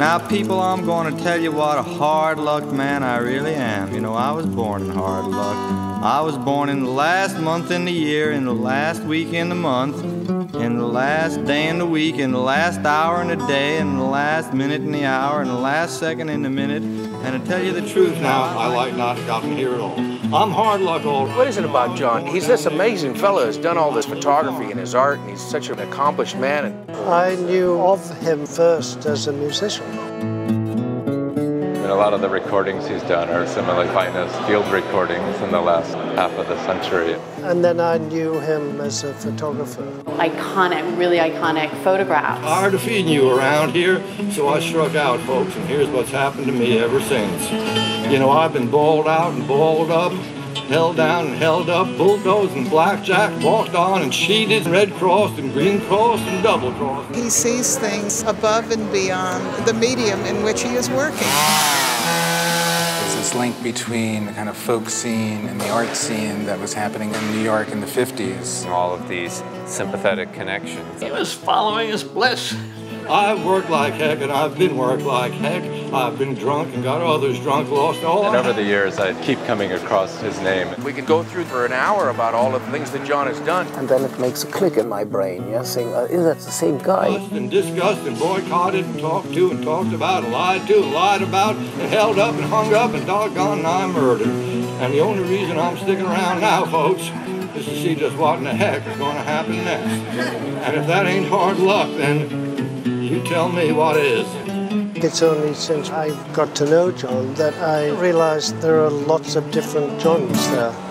Now, people, I'm going to tell you what a hard luck man I really am. You know, I was born in hard luck. I was born in the last month in the year, in the last week in the month, in the last day in the week, in the last hour in the day, in the last minute in the hour, in the last second in the minute. And to tell you the truth now, I like not gotten here at all. I'm hard luck old. What is it about John? He's this amazing fellow who's done all this photography and his art, and he's such an accomplished man. And I knew of him first as a musician. And a lot of the recordings he's done are some of the finest field recordings in the last half of the century. And then I knew him as a photographer. Iconic, really iconic photographs. Hard to feeding you around here, so I struck out, folks, and here's what's happened to me ever since. You know, I've been balled out and balled up, held down and held up, bulldozed and blackjack, walked on and cheated, red crossed and green crossed and double crossed. He sees things above and beyond the medium in which he is working. There's this link between the kind of folk scene and the art scene that was happening in New York in the 50s. All of these sympathetic connections. He was following his bliss. I've worked like heck and I've been worked like heck. I've been drunk and got others drunk, lost all And over the years, I keep coming across his name. we can go through for an hour about all of the things that John has done. And then it makes a click in my brain, yeah, saying, uh, is that the same guy? Fussed and discussed and boycotted and talked to and talked about and lied to and lied about and held up and hung up and doggone nigh murdered. And the only reason I'm sticking around now, folks, is to see just what in the heck is going to happen next. And if that ain't hard luck, then you tell me what is. It's only since I got to know John that I realized there are lots of different Johns there.